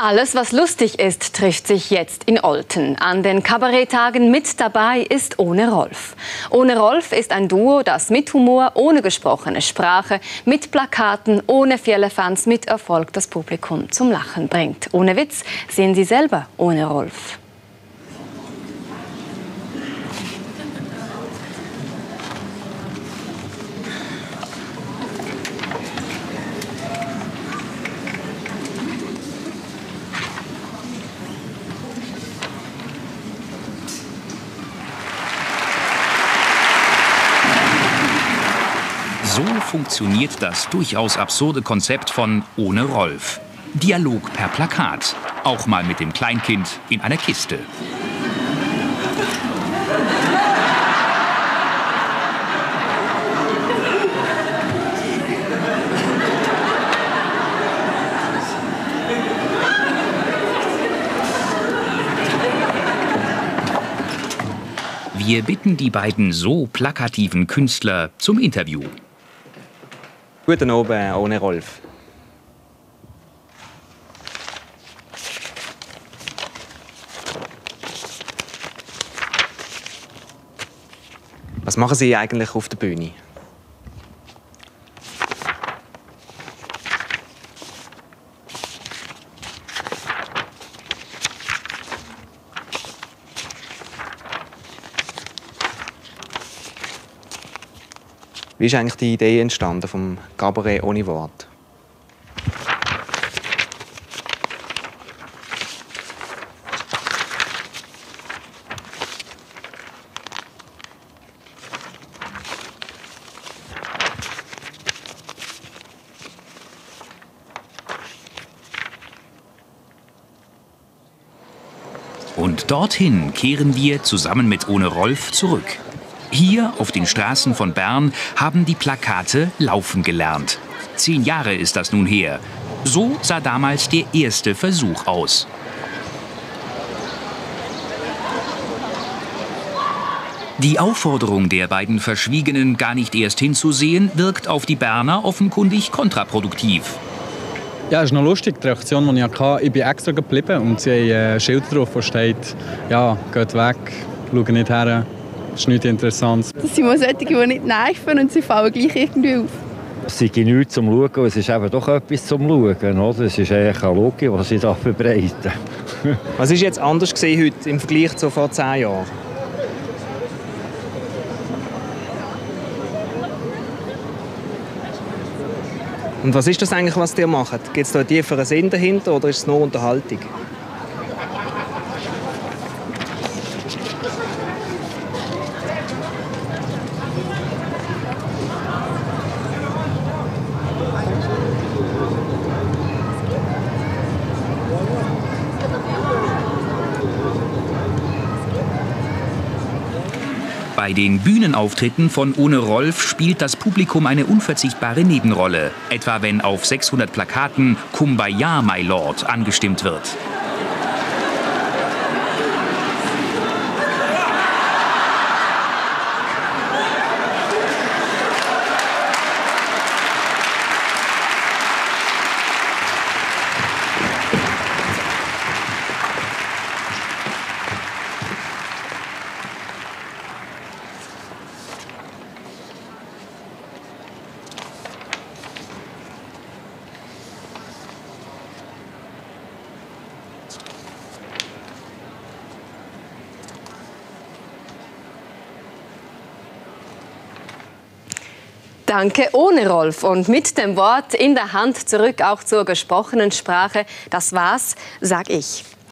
Alles, was lustig ist, trifft sich jetzt in Olten. An den Kabaretttagen mit dabei ist Ohne Rolf. Ohne Rolf ist ein Duo, das mit Humor, ohne gesprochene Sprache, mit Plakaten, ohne viele Fans mit Erfolg das Publikum zum Lachen bringt. Ohne Witz sehen Sie selber Ohne Rolf. So funktioniert das durchaus absurde Konzept von Ohne Rolf. Dialog per Plakat. Auch mal mit dem Kleinkind in einer Kiste. Wir bitten die beiden so plakativen Künstler zum Interview. Guten Abend, ohne Rolf. Was machen Sie eigentlich auf der Bühne? Wie ist eigentlich die Idee entstanden vom Cabaret ohne Wort? Und dorthin kehren wir zusammen mit Ohne Rolf zurück. Hier auf den Straßen von Bern haben die Plakate laufen gelernt. Zehn Jahre ist das nun her. So sah damals der erste Versuch aus. Die Aufforderung der beiden Verschwiegenen, gar nicht erst hinzusehen, wirkt auf die Berner offenkundig kontraproduktiv. Ja, ist noch lustig, die Reaktion, die ich hatte. Ich bin extra geblieben und sie haben ein Schild drauf, wo steht, ja, geht weg, schau nicht her. Das ist nichts Interessantes. Das sind mal solche, die nicht nerven und sie fallen gleich irgendwie auf. Es ist nichts zum Schauen, es ist eben doch etwas zum Schauen. Oder? Es ist eigentlich eine Logik, was sie da verbreiten. was war jetzt anders heute im Vergleich zu vor zehn Jahren? Und was ist das eigentlich, was ihr macht? Gibt es da einen tieferen Sinn dahinter oder ist es nur Unterhaltung? Bei den Bühnenauftritten von Ohne Rolf spielt das Publikum eine unverzichtbare Nebenrolle, etwa wenn auf 600 Plakaten Kumbaya, my Lord angestimmt wird. Danke ohne Rolf und mit dem Wort in der Hand zurück auch zur gesprochenen Sprache. Das war's, sag ich.